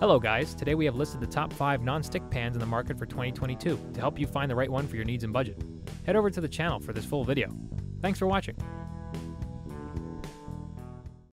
Hello guys, today we have listed the top 5 non-stick pans in the market for 2022 to help you find the right one for your needs and budget. Head over to the channel for this full video. Thanks for watching.